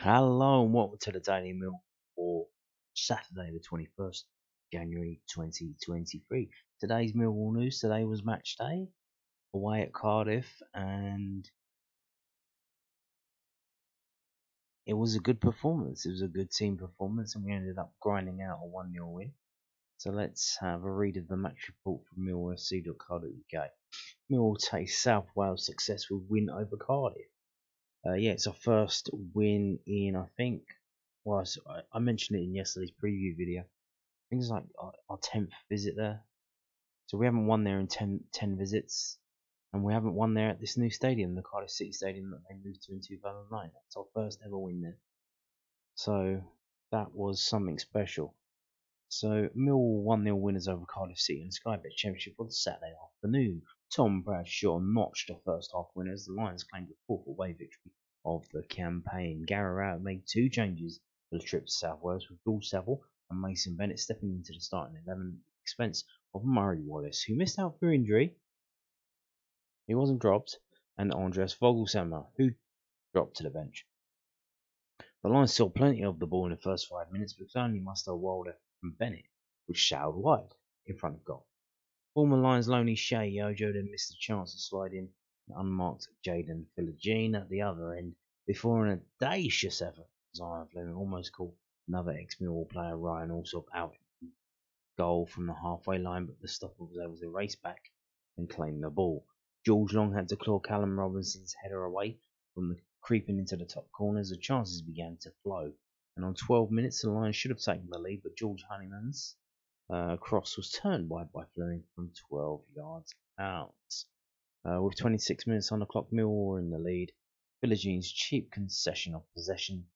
Hello and welcome to the Daily Mill for Saturday the 21st January 2023. Today's Millwall news, today was match day away at Cardiff and it was a good performance. It was a good team performance and we ended up grinding out a 1-0 win. So let's have a read of the match report from millfc.co.uk. Millwall takes South Wales successful win over Cardiff. Uh, yeah, it's our first win in, I think, well, I, mentioned it in yesterday's preview video. I think it's like our, our 10th visit there. So we haven't won there in 10, 10 visits. And we haven't won there at this new stadium, the Cardiff City Stadium that they moved to in 2009. That's our first ever win there. So that was something special. So Millwall 1 0 winners over Cardiff City in Sky Bet Championship on Saturday afternoon. Tom Bradshaw notched a first half win as the Lions claimed a fourth away victory of the campaign. Gary Rowett made two changes for the trip to South Wales with Bill Saville and Mason Bennett stepping into the starting 11 at the expense of Murray Wallace, who missed out for injury. He wasn't dropped, and Andreas Voglsammer, who dropped to the bench. The Lions saw plenty of the ball in the first five minutes, but only muster a and Bennett, which sailed wide in front of goal. Former Lions lonely Sheyi Ojo then missed a chance to slide in an unmarked Jaden Philogene at the other end before an audacious effort Zion Flemming almost caught another ex-Millwall player Ryan Allsop out goal from the halfway line, but the stopper was able to race back and claim the ball. George Long had to claw Callum Robinson's header away from the creeping into the top corners. The chances began to flow, and on 12 minutes the Lions should have taken the lead, but George Honeyman's uh, cross was turned wide by Flemming from 12 yards out. Uh, with 26 minutes on the clock, Millwall were in the lead. Philogene's cheap concession of possession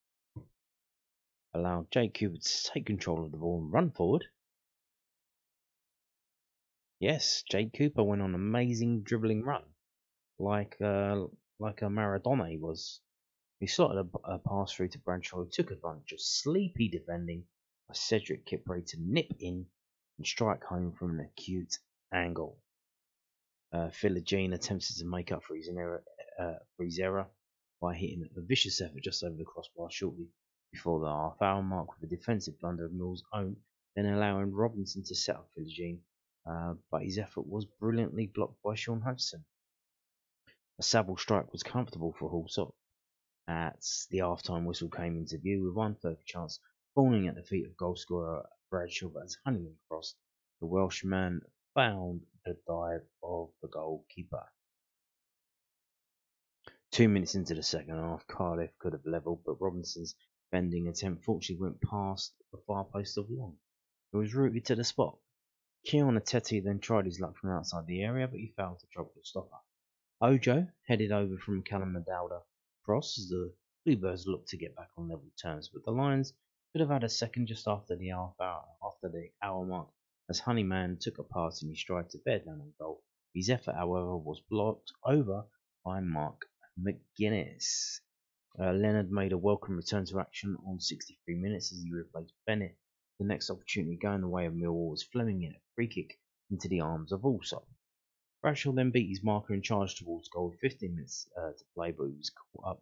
allowed Jake Cooper to take control of the ball and run forward. Yes, Jake Cooper went on an amazing dribbling run, like uh, like a Maradona he was. He slotted a, a pass through to Bradshaw, who took advantage of sleepy defending by Cedric Kipre to nip in and strike home from an acute angle. Uh, Philogene attempted to make up for his, error, uh, for his error by hitting a vicious effort just over the crossbar shortly before the half hour mark with a defensive blunder of Mill's own, then allowing Robinson to set up Philogene, uh, but his effort was brilliantly blocked by Shaun Hudson. A Saville strike was comfortable for Allsop. As the half-time whistle came into view with one further chance falling at the feet of goalscorer Bradshaw, as Honeyman crossed, the Welshman found the dive of the goalkeeper. Two minutes into the second half, Cardiff could have levelled, but Robinson's bending attempt fortunately went past the far post of Long, who was rooted to the spot. Kion Etete then tried his luck from outside the area, but he failed to trouble the stopper. Ojo headed over from Callum O'Dowda cross as the Bluebirds looked to get back on level terms, but the Lions could have had a second just after the half hour after the hour mark as Honeyman took a pass in his stride to bear down on goal. His effort, however, was blocked over by Mark McGuinness. Uh, Leonard made a welcome return to action on 63 minutes as he replaced Bennett. The next opportunity going the way of Millwall was Flemming in a free kick into the arms of Allsop. Bradshaw then beat his marker and charged towards goal with 15 minutes uh, to play, but he was caught up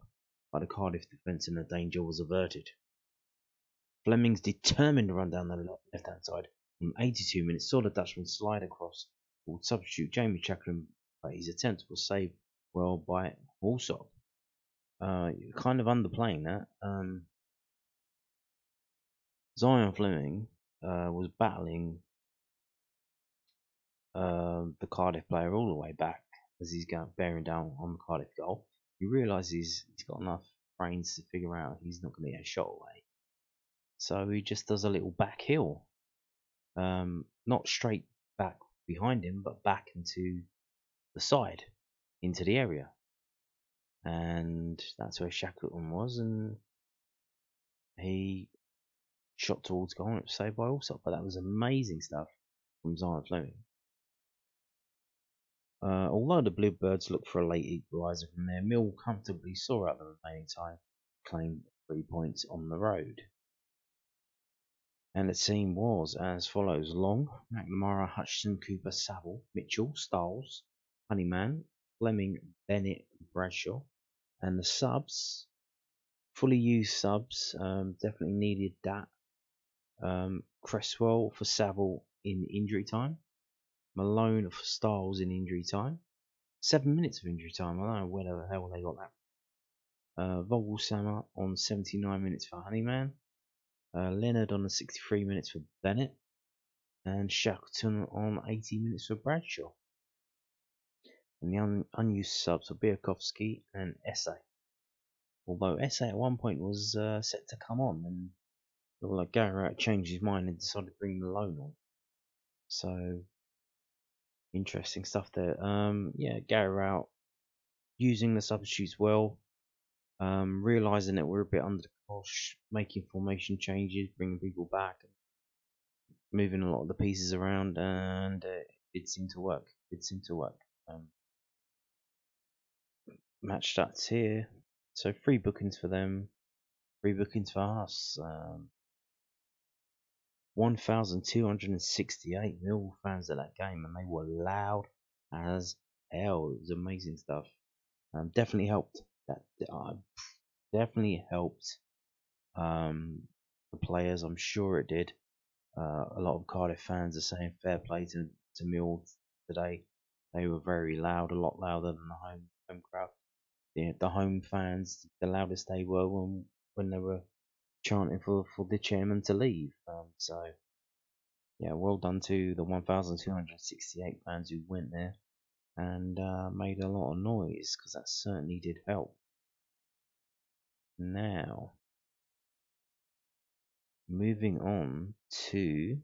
by the Cardiff defence and the danger was averted. Flemming's determined to run down the left hand side from 82 minutes saw the Dutchman slide across towards substitute Jamie Chaplin, but his attempt was saved well by Allsop. Uh, kind of underplaying that. Um, Zion Flemming uh, was battling uh, the Cardiff player all the way back as he's bearing down on the Cardiff goal. He realises he's got enough brains to figure out he's not going to get a shot away. So he just does a little back heel. Um, not straight back behind him, but back into the side, into the area. And that's where Shackleton was, and he shot towards goal it was saved by Allsop. But that was amazing stuff from Zion Flemming. Uh, although the Bluebirds looked for a late equaliser from there, Mill comfortably saw out the remaining time, claimed three points on the road. And the team was as follows Long, McNamara, Hutchinson, Cooper, Saville, Mitchell, Styles, Honeyman, Flemming, Bennett, Bradshaw. And the subs fully used subs. Um, definitely needed that. Um, Cresswell for Saville in injury time. Malone for Styles in injury time. Seven minutes of injury time. I don't know where the hell they got that. Uh, Voglsammer on 79 minutes for Honeyman. Uh, Leonard on the 63 minutes for Bennett. And Shackleton on 80 minutes for Bradshaw. And the un- unused subs are Bialkowski and Esse. Although Esse at one point was uh, set to come on, and like Garrett changed his mind and decided to bring Malone on. So interesting stuff there. Um, yeah, Garrett using the substitutes well, um, realizing that we're a bit under the making formation changes, bringing people back, moving a lot of the pieces around, and uh, it seemed to work. It seemed to work. Um, match stats here. So free bookings for them, free bookings for us. Um, 1,268 mil fans at that game, and they were loud as hell. It was amazing stuff. Um, definitely helped. That uh, definitely helped um, the players. I'm sure it did. Uh, a lot of Cardiff fans are saying fair play to to Mill today. They were very loud, a lot louder than the home home crowd. The the home fans, the loudest they were when when they were chanting for for the chairman to leave. Um, so yeah, well done to the 1,268 fans who went there and uh, made a lot of noise because that certainly did help. Now, moving on to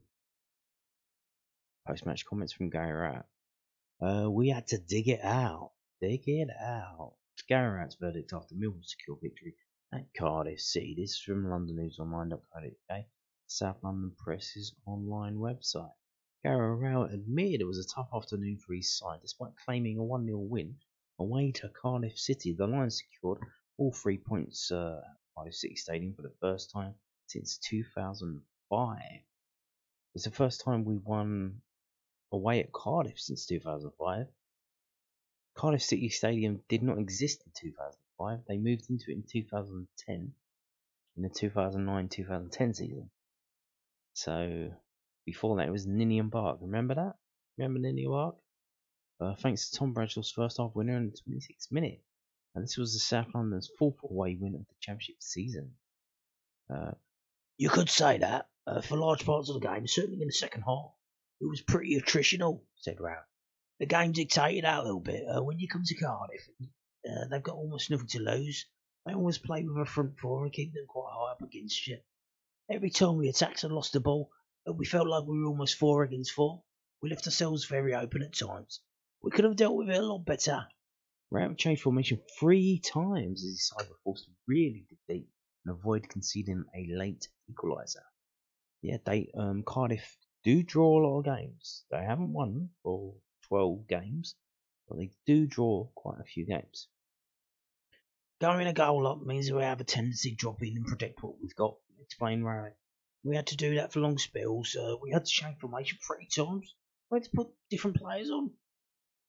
post match comments from Gary Rat. Uh, we had to dig it out. Dig it out. Gary Rat's verdict after Millwall secure victory at Cardiff City. This is from LondonNewsOnline.co.uk, South London Press's online website. Gary Rowett admitted it was a tough afternoon for his side, despite claiming a 1 0 win away to Cardiff City. The Lions secured all three points uh, at Cardiff City Stadium for the first time since 2005. It's the first time we won away at Cardiff since 2005. Cardiff City Stadium did not exist in 2005. They moved into it in 2010, in the 2009-2010 season. So before that, it was Ninian Park. Remember that? Remember Ninian Park? Uh, thanks to Tom Bradshaw's first half winner in the 26th minute. And this was the South London's fourth away win of the championship season. Uh, you could say that uh, for large parts of the game, certainly in the second half. It was pretty attritional, said Rowett. The game dictated out a little bit. Uh, when you come to Cardiff, uh, they've got almost nothing to lose. They always play with a front four and keep them quite high up against you. Every time we attacked and lost the ball, uh, we felt like we were almost four against four. We left ourselves very open at times. We could have dealt with it a lot better. Rowett changed formation three times as his side were to really deep and avoid conceding a late equaliser. Yeah, they um, Cardiff do draw a lot of games. They haven't won for 12 games, but they do draw quite a few games. Going a goal up means we have a tendency to drop in and protect what we've got, explained Rowett. We had to do that for long spells. Uh, we had to change formation three times. We had to put different players on.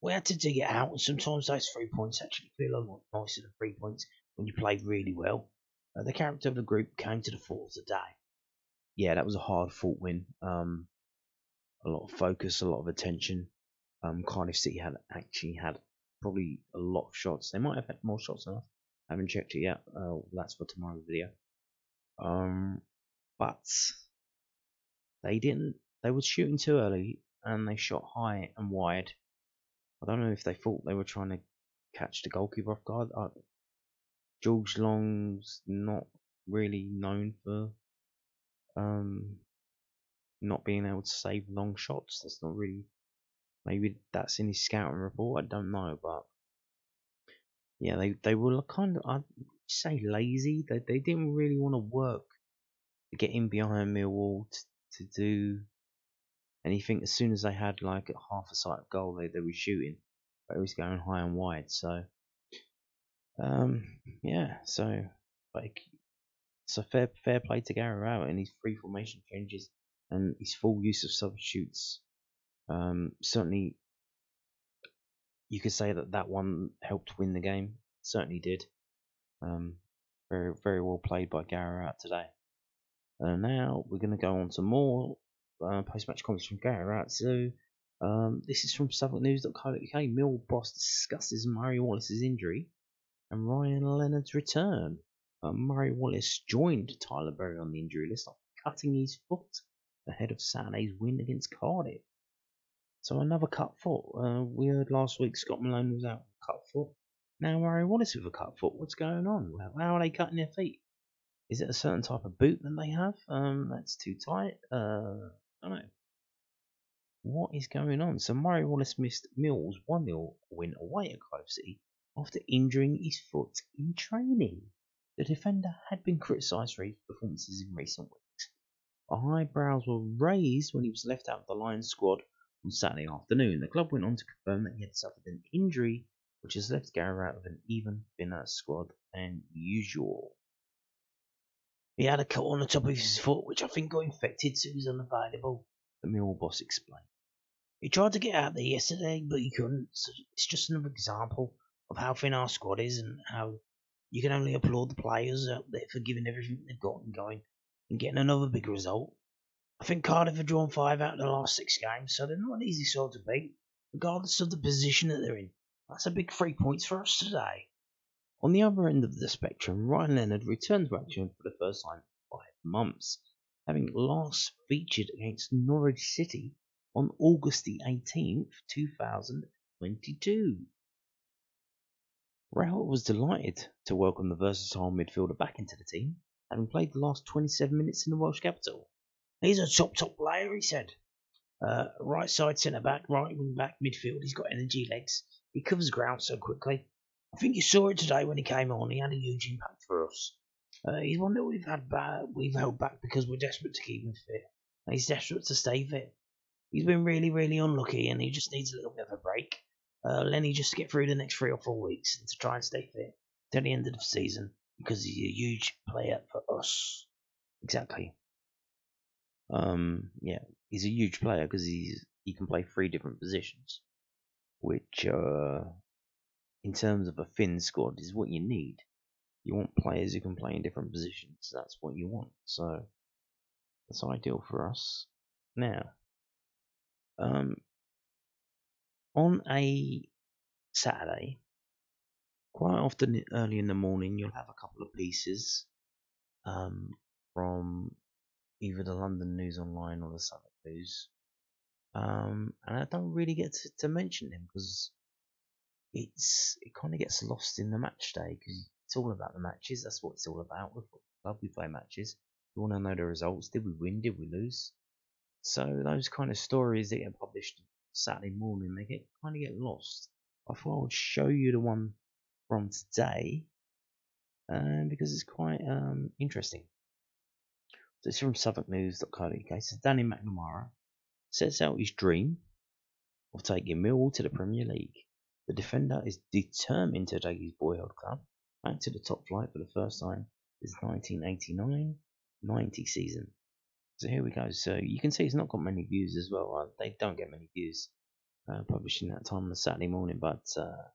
We had to dig it out, and sometimes those three points actually feel a lot nicer than three points when you play really well. Uh, the character of the group came to the fore today. Yeah, that was a hard fought win. Um, a lot of focus, a lot of attention. Um, Cardiff City had actually had probably a lot of shots. They might have had more shots than us. I haven't checked it yet. Uh, that's for tomorrow's video. Um, but they didn't. They were shooting too early, and they shot high and wide. I don't know if they thought they were trying to catch the goalkeeper off guard. I, George Long's not really known for um, not being able to save long shots. That's not really. Maybe that's in his scouting report. I don't know, but yeah, they they were kind of I'd say lazy. They they didn't really want to work to get in behind Millwall to, to do anything. As soon as they had like half a sight of goal, they they were shooting, but it was going high and wide. So um, yeah, so like so fair fair play to Gary Rowett and his free formation changes and his full use of substitutes. Um, certainly, you could say that that one helped win the game. Certainly did. Um, Very, very well played by Gary Rowett today. And now we're going to go on to more uh, post-match comments from Gary Rowett. So um, this is from SouthwarkNews.co.uk. Mill boss discusses Murray Wallace's injury and Ryan Leonard's return. Uh, Murray Wallace joined Tyler Burey on the injury list after cutting his foot ahead of Saturday's win against Cardiff. So another cut foot. Uh, we heard last week Scott Malone was out with cut foot. Now Murray Wallace with a cut foot. What's going on? How are they cutting their feet? Is it a certain type of boot that they have? Um, that's too tight. Uh, I don't know. What is going on? So Murray Wallace missed Mill's 1 0 win away at Cardiff City after injuring his foot in training. The defender had been criticised for his performances in recent weeks. Eyebrows were raised when he was left out of the Lions squad on Saturday afternoon. The club went on to confirm that he had suffered an injury which has left Gary out of an even thinner squad than usual. He had a cut on the top of his foot, which I think got infected, so he was unavailable, the Mill boss explained. He tried to get out there yesterday, but he couldn't. So it's just another example of how thin our squad is and how you can only applaud the players for giving everything they've got and going and getting another big result. I think Cardiff have drawn five out of the last six games, so they're not an easy side to beat, regardless of the position that they're in. That's a big three points for us today. On the other end of the spectrum, Ryan Leonard returned to action for the first time in five months, having last featured against Norwich City on August the 18th, 2022. Rowett was delighted to welcome the versatile midfielder back into the team, having played the last 27 minutes in the Welsh capital. He's a top, top player, he said. Uh, right side centre back, right wing back, midfield. He's got energy legs. He covers ground so quickly. I think you saw it today when he came on. He had a huge impact for us. Uh, he's one that we've had we've held back because we're desperate to keep him fit. And he's desperate to stay fit. He's been really, really unlucky, and he just needs a little bit of a break. Uh, Lenny just to get through the next three or four weeks and to try and stay fit till the end of the season because he's a huge player for us. Exactly. Um, yeah, he's a huge player because he's he can play three different positions which uh, in terms of a thin squad is what you need. You want players who can play in different positions. That's what you want. So that's ideal for us. Now, um, on a Saturday, quite often early in the morning, you'll have a couple of pieces um, from either the London News Online or the Southwark News um, and I don't really get to, to mention him because it's it kind of gets lost in the match day because it's all about the matches. That's what it's all about. With club, we play matches. We want to know the results. Did we win? Did we lose? So those kind of stories that get published Saturday morning, they get kind of get lost. I thought I would show you the one from today, um, because it's quite um, interesting. So it's from SouthwarkNews.co.uk. So Danny McNamara sets out his dream of taking Millwall to the Premier League. The defender is determined to take his boyhood club back to the top flight for the first time since 1989-90 season. So here we go. So you can see it's not got many views as well. Uh, they don't get many views uh, publishing that time on a Saturday morning, but uh,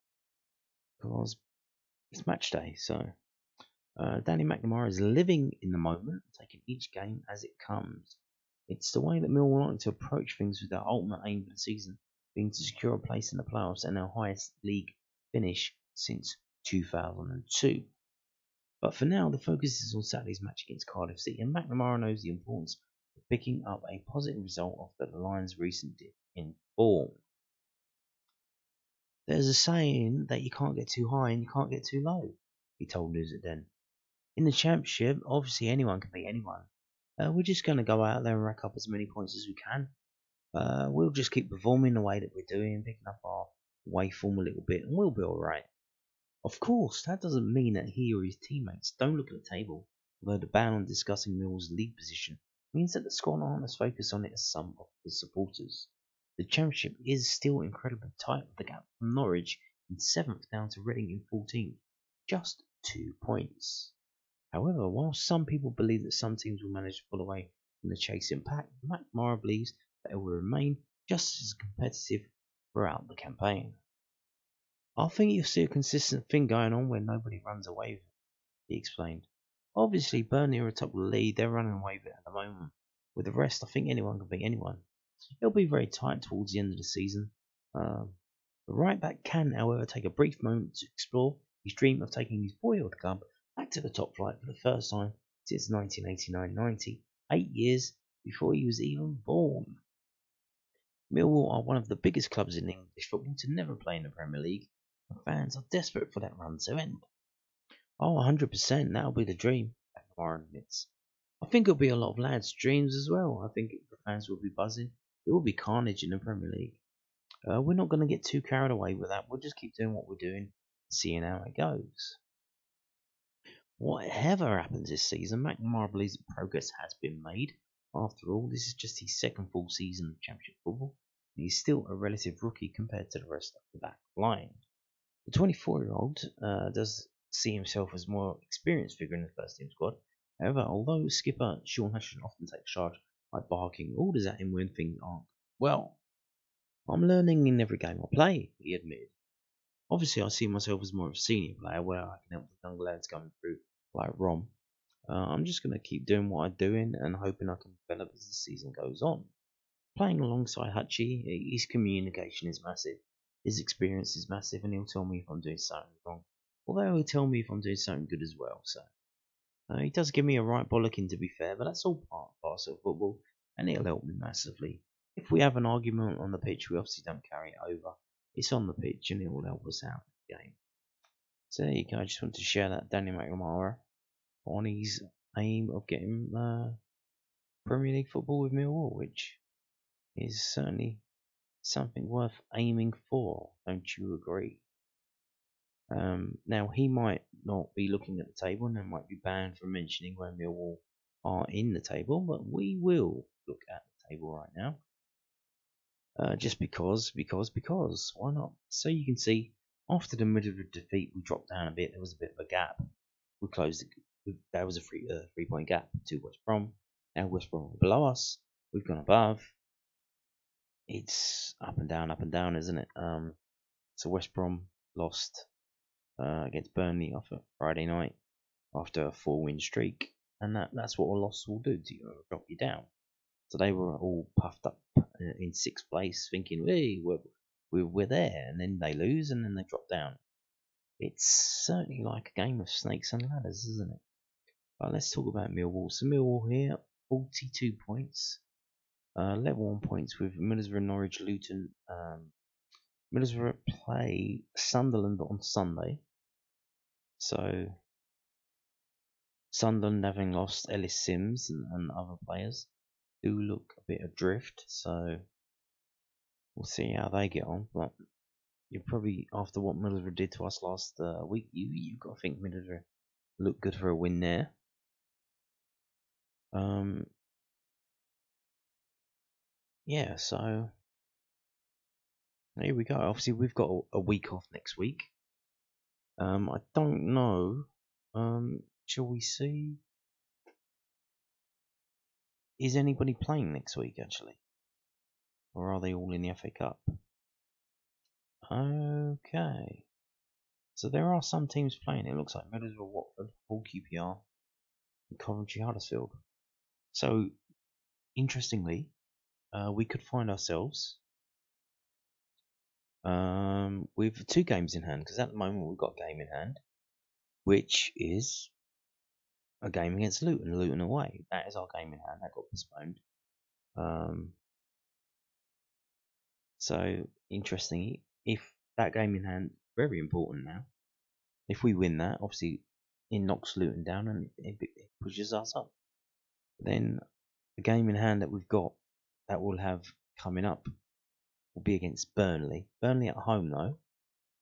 because it's match day, so uh, Danny McNamara is living in the moment, taking each game as it comes. It's the way that Millwall like to approach things with their ultimate aim for the season being to secure a place in the playoffs and their highest league finish since 2002. But for now, the focus is on Saturday's match against Cardiff City, and McNamara knows the importance picking up a positive result after the Lions' recent dip in form. There's a saying that you can't get too high and you can't get too low, he told News at. In the Championship, obviously anyone can beat anyone, uh, we're just going to go out there and rack up as many points as we can. Uh, we'll just keep performing the way that we're doing, picking up our waveform a little bit, and we'll be alright. Of course, that doesn't mean that he or his teammates don't look at the table, although the ban on discussing Mill's league position means that the aren't as focused on it as some of his supporters. The championship is still incredibly tight with the gap from Norwich in 7th down to Reading in 14th, just two points. However, while some people believe that some teams will manage to pull away from the chasing pack, McNamara believes that it will remain just as competitive throughout the campaign. I think you'll see a consistent thing going on where nobody runs away with it. he explained. Obviously, Burnley are atop the lead. They're running away with it at the moment. With the rest, I think anyone can beat anyone. It'll be very tight towards the end of the season. Um, the right back can, however, take a brief moment to explore his dream of taking his boyhood club back to the top flight for the first time since 1989-90, eight years before he was even born. Millwall are one of the biggest clubs in English football to never play in the Premier League, and fans are desperate for that run to end. Oh, a 100%, that'll be the dream, Warren admits. I think it'll be a lot of lads' dreams as well. I think the fans will be buzzing. It will be carnage in the Premier League. Uh, we're not going to get too carried away with that. We'll just keep doing what we're doing, seeing how it goes. Whatever happens this season, McNamara believes that progress has been made. After all, this is just his second full season of Championship football, and he's still a relative rookie compared to the rest of the back line. The 24-year-old uh, does see himself as more experienced figure in the first team squad. However, although skipper Shaun Hutchinson often takes charge by barking orders at him when things aren't well, I'm learning in every game I play, he admitted. Obviously, I see myself as more of a senior player where I can help the young lads coming through, like Rom. Uh, I'm just going to keep doing what I'm doing and hoping I can develop as the season goes on. Playing alongside Hutchie, his communication is massive, his experience is massive, and he'll tell me if I'm doing something wrong. Although he'll tell me if I'm doing something good as well, so. Uh, he does give me a right bollocking to be fair, but that's all part and parcel of football, and it'll help me massively. If we have an argument on the pitch, we obviously don't carry it over. It's on the pitch and it will help us out in the game. So there you go. I just want to share that Danny McNamara on his aim of getting uh, Premier League football with Millwall, which is certainly something worth aiming for. Don't you agree? Um, now he might not be looking at the table and there might be banned from mentioning where Millwall are in the table, but we will look at the table right now. Uh, just because, because, because. Why not? So you can see, after the Middlesbrough defeat, we dropped down a bit. There was a bit of a gap. We closed. It. That was a three uh, three point gap to West Brom. Now West Brom are below us. We've gone above. It's up and down, up and down, isn't it? Um, so West Brom lost uh, against Burnley off a Friday night after a four win streak, and that that's what a loss will do to you. Drop you down. So they were all puffed up uh, in sixth place, thinking, hey, we're, we're, we're there. And then they lose and then they drop down. It's certainly like a game of snakes and ladders, isn't it? But let's talk about Millwall. So Millwall here, 42 points. Uh, level on points with Middlesbrough, Norwich, Luton. Um, Middlesbrough play Sunderland on Sunday. So Sunderland having lost Ellis Simms and, and other players do look a bit adrift, so we'll see how they get on. But you probably, after what Middlesbrough did to us last uh, week, you you've got to think Middlesbrough look good for a win there. Um, yeah, so here we go. Obviously, we've got a week off next week. Um, I don't know. Um, shall we see? Is anybody playing next week, actually? Or are they all in the FA Cup? Okay. So there are some teams playing. It looks like Middlesbrough, Watford, Hull QPR, and Coventry Huddersfield. So, interestingly, uh, we could find ourselves um, with two games in hand because at the moment we've got a game in hand, which is a game against Luton, Luton away. That is our game in hand. That got postponed. Um, so interesting. If that game in hand, very important now. If we win that, obviously it knocks Luton down and it, it pushes us up. Then the game in hand that we've got that we'll have coming up will be against Burnley. Burnley at home though.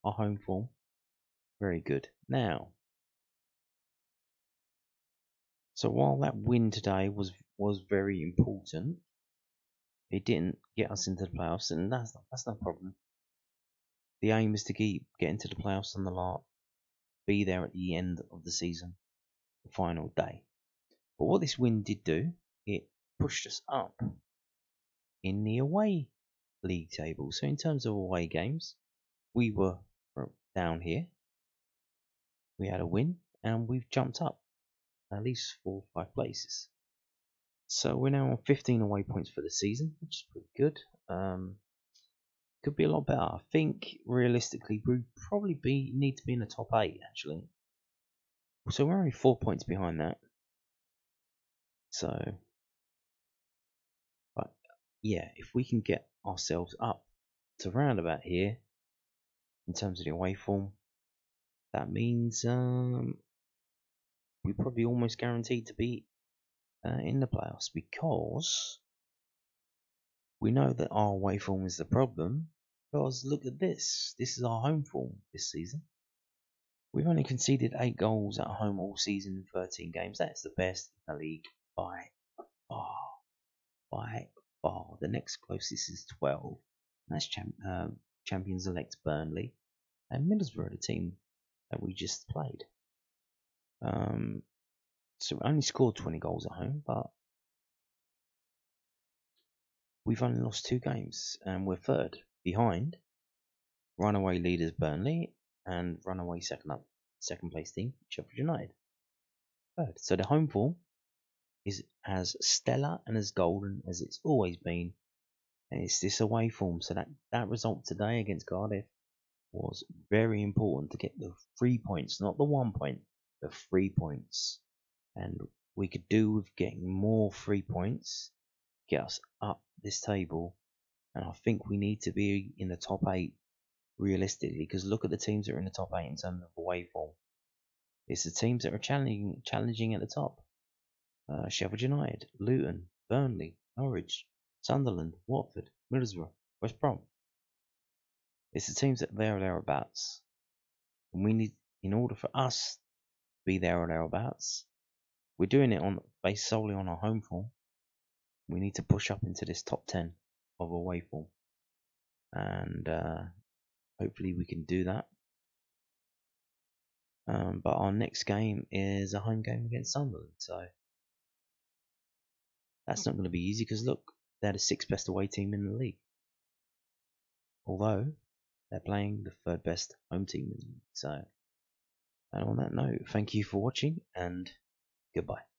Our home form. Very good. Now, so while that win today was was very important, it didn't get us into the playoffs, and that's that's no problem. The aim is to keep getting to the playoffs on the lot, be there at the end of the season, the final day. But what this win did do, it pushed us up in the away league table. So in terms of away games, we were down here. We had a win and we've jumped up at least four or five places. So we're now on 15 away points for the season, which is pretty good. Um, could be a lot better. I think realistically we probably be need to be in the top eight actually. So we're only four points behind that. So, but yeah, if we can get ourselves up to round about here in terms of the away form, that means um, we're probably almost guaranteed to be uh, in the playoffs because we know that our away form is the problem. Because look at this. This is our home form this season. We've only conceded 8 goals at home all season in 13 games. That's the best in the league by far. By far. The next closest is 12. That's champ, uh, champions elect Burnley. And Middlesbrough, the team that we just played. Um, so we only scored 20 goals at home, but we've only lost two games and we're third behind runaway leaders Burnley and runaway second up second place team Sheffield United. Third. So the home form is as stellar and as golden as it's always been. And it's this away form. So that, that result today against Cardiff was very important to get the three points, not the one point, the three points. And we could do with getting more three points, get us up this table. And I think we need to be in the top eight realistically, because look at the teams that are in the top eight in terms of away form. It's the teams that are challenging challenging at the top. Uh, Sheffield United, Luton, Burnley, Norwich, Sunderland, Watford, Middlesbrough, West Brom. It's the teams that there or thereabouts. And we need, in order for us to be there or thereabouts, we're doing it on based solely on our home form. We need to push up into this top 10 of away form. And uh, hopefully we can do that. Um, but our next game is a home game against Sunderland, so that's not going to be easy because look, they're the sixth best away team in the league. Although they're playing the third best home team in the league. So, and on that note, thank you for watching and goodbye.